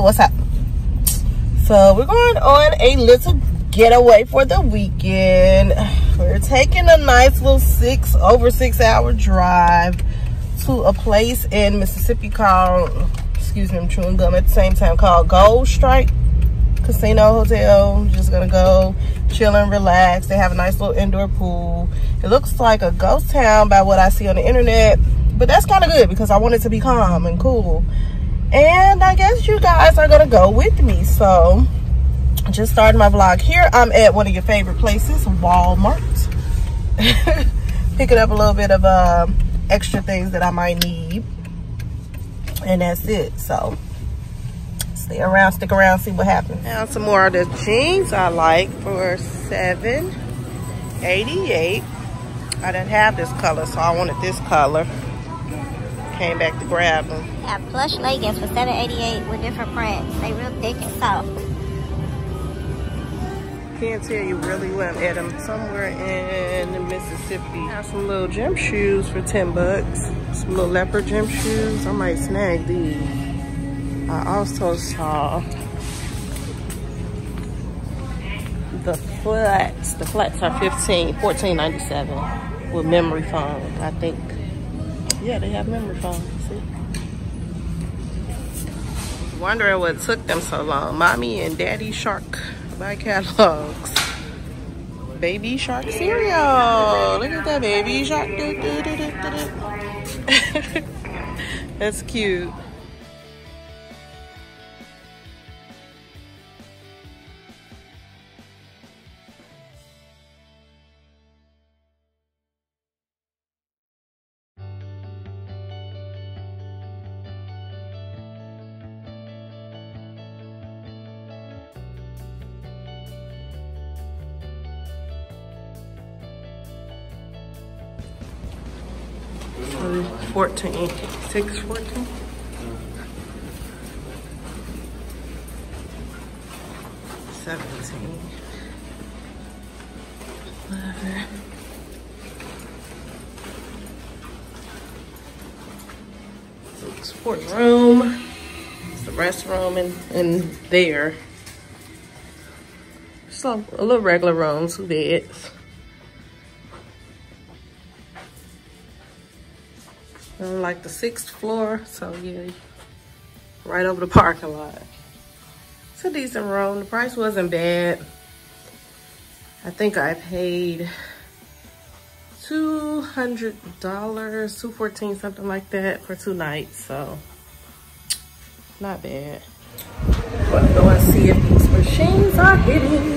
What's up? So we're going on a little getaway for the weekend. We're taking a nice little six, over six hour drive to a place in Mississippi called, excuse me, I'm chewing gum at the same time, called Gold Strike Casino Hotel. Just gonna go chill and relax. They have a nice little indoor pool. It looks like a ghost town by what I see on the internet, but that's kind of good because I want it to be calm and cool. And I guess you guys are gonna go with me. So just starting my vlog here. I'm at one of your favorite places, Walmart. Picking up a little bit of uh, extra things that I might need. And that's it. So stay around, stick around, see what happens. Now some more of the jeans I like for seven eighty-eight. I didn't have this color, so I wanted this color. Came back to grab them. Have plush leggings for seven eighty-eight with different prints. They real thick and soft. Can't tell you really where I'm at. I'm somewhere in the Mississippi. Have some little gym shoes for 10 bucks. Some little leopard gym shoes. I might snag these. I also saw the flats. The flats are 15, 14.97 with memory foam. I think. Yeah, they have memory foam. See? Wondering what took them so long. Mommy and Daddy Shark by catalogs. Baby Shark cereal. Look at that baby shark. That's cute. 14, 6, 14. Seventeen. Eleven. Sports room. It's the restroom in, in there. So a little regular room, two beds. On like the sixth floor. So yeah, right over the parking lot. It's a decent room. The price wasn't bad. I think I paid $200, 214 something like that for two nights. So not bad. But go and see if these machines are hitting.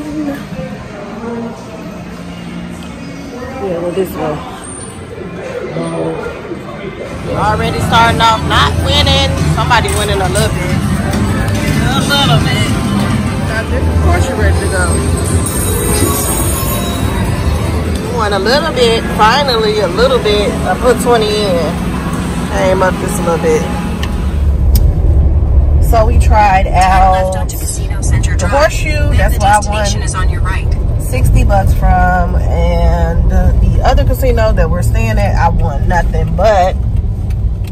Yeah, well this one. Already starting off not winning. Somebody winning a little bit. A little bit. Of course you're ready to go. Won a little bit. Finally, a little bit. I put 20 in. Came up just a little bit. So we tried out the horseshoe. That's why I won. Is on your right. 60 bucks from and the other casino that we're staying at I won nothing but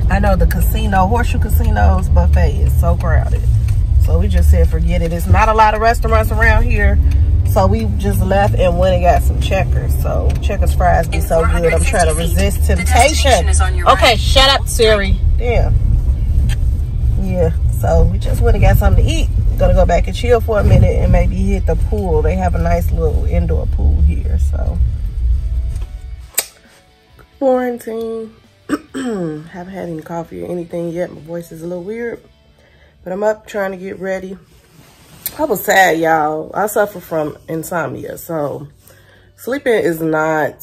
I know the casino horseshoe casinos buffet is so crowded. So we just said forget it. It's not a lot of restaurants around here. So we just left and went and got some checkers. So checkers fries be so good. I'm trying to resist temptation. okay right. shut up Siri. Damn yeah. So we just went and got something to eat gonna go back and chill for a minute and maybe hit the pool. They have a nice little indoor pool here, so. Quarantine. Haven't had any coffee or anything yet. My voice is a little weird, but I'm up trying to get ready. I was sad, y'all. I suffer from insomnia, so sleeping is not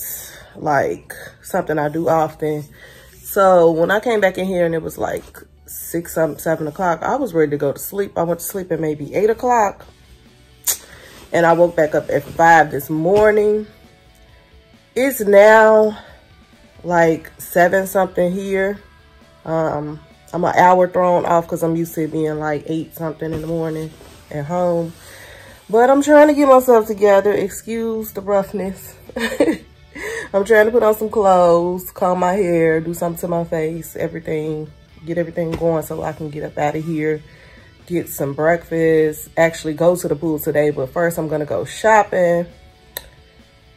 like something I do often. So when I came back in here and it was like six, seven, seven o'clock. I was ready to go to sleep. I went to sleep at maybe eight o'clock. And I woke back up at five this morning. It's now like seven something here. Um, I'm an hour thrown off because I'm used to being like eight something in the morning at home. But I'm trying to get myself together. Excuse the roughness. I'm trying to put on some clothes, comb my hair, do something to my face, everything get everything going so I can get up out of here get some breakfast, actually go to the pool today, but first I'm gonna go shopping.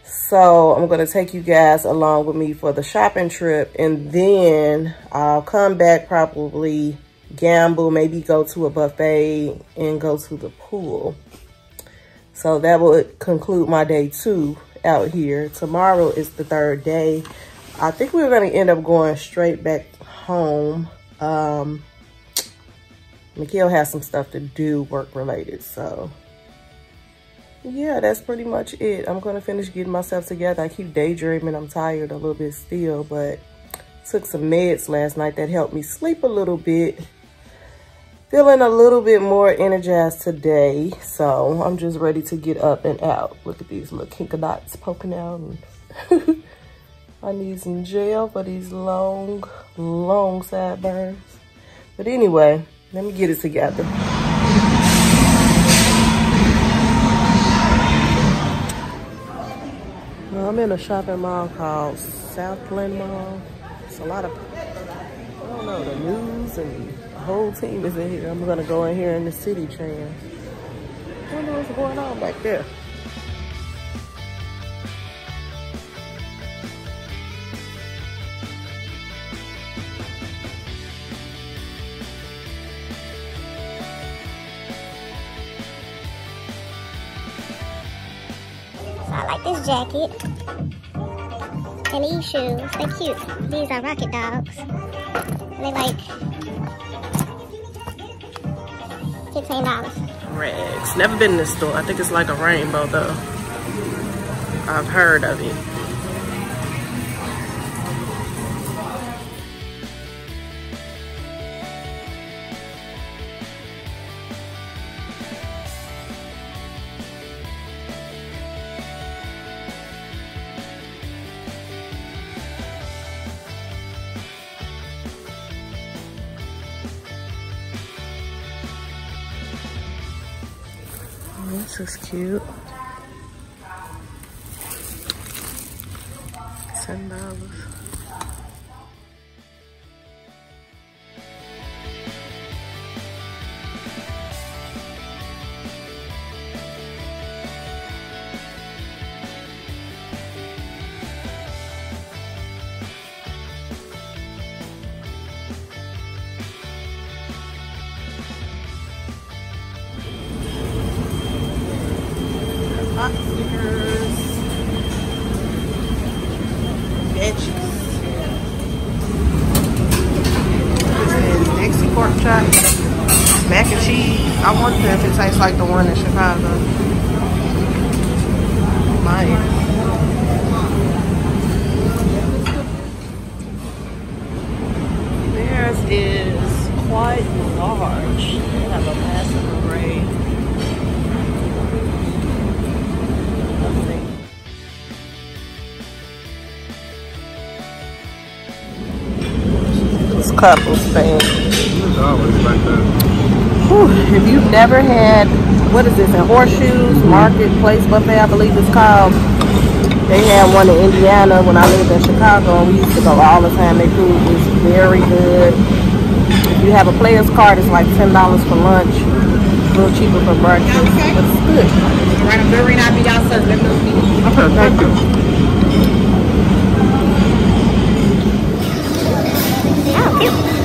So I'm gonna take you guys along with me for the shopping trip and then I'll come back probably gamble, maybe go to a buffet and go to the pool. So that would conclude my day two out here. Tomorrow is the third day. I think we're gonna end up going straight back home. Um, Mikhail has some stuff to do work related, so yeah, that's pretty much it. I'm gonna finish getting myself together. I keep daydreaming, I'm tired a little bit still, but took some meds last night that helped me sleep a little bit. Feeling a little bit more energized today, so I'm just ready to get up and out. Look at these little kinka dots poking out. I need some gel for these long, long sideburns. But anyway, let me get it together. Well, I'm in a shopping mall called Southland Mall. It's a lot of, I don't know, the news and the whole team is in here. I'm gonna go in here in the Citi Trend. I don't know what's going on back there. This jacket. And these shoes, they're cute. These are Rocket Dogs. They like $15. Rags. Never been in this store. I think it's like a rainbow though. I've heard of it. This is cute. Mac and cheese. I wonder if it tastes like the one in Chicago. Might. Theirs is quite large. They have a massive array. of things. This couples thing. Whew, if you've never had, what is this, in Horseshoes Marketplace Buffet, I believe it's called. They had one in Indiana when I lived in Chicago, and we used to go all the time. Their food was very good. If you have a player's card, it's like $10 for lunch. A little cheaper for breakfast, but it's good. Right, I'm very not be y'all serving people. Okay, thank you. Oh, cute.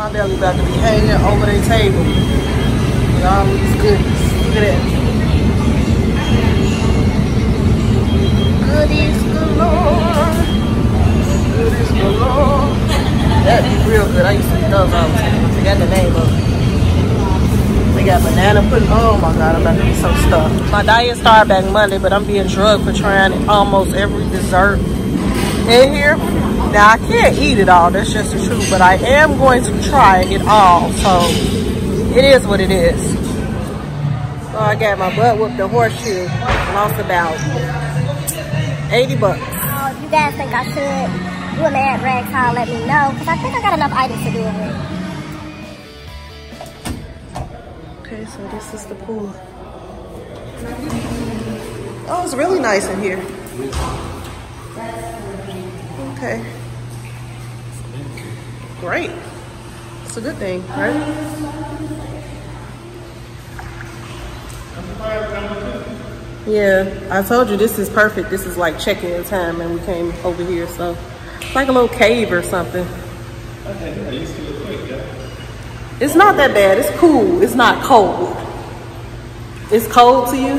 My belly about to be hanging over the table with all these goodies. Look at that. Goodies galore. Goodies galore. That'd be real good. I used to eat those all the time. I forgot the name of it. They got banana pudding. Oh my god, I'm about to be so stuffed. My diet started back Monday, but I'm being drugged for trying almost every dessert in here. Now I can't eat it all, that's just the truth, but I am going to try it all. So it is what it is. So I got my butt whooped the horseshoe. Lost about 80 bucks. Oh, if you guys think I should do a mad rag haul, let me know. Because I think I got enough items to do it. Okay, so this is the pool. Oh, it's really nice in here. Okay. Great. It's a good thing, right? Yeah, I told you this is perfect. This is like check-in time and we came over here, so it's like a little cave or something. It's not that bad. It's cool. It's not cold. It's cold to you?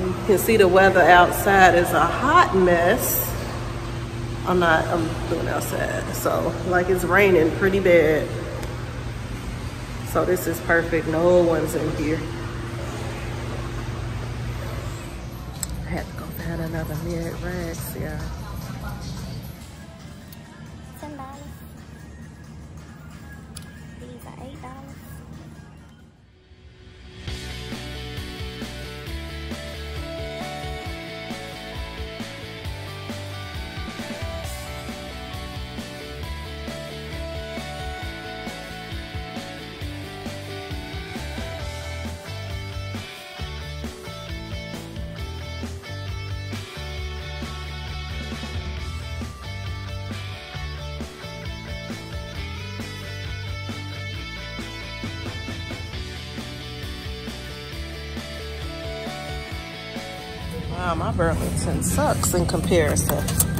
You can see the weather outside is a hot mess. I'm not, I'm doing outside. So like it's raining pretty bad. So this is perfect. No one's in here. I had to go find another Mid Rags, yeah. My Burlington sucks in comparison.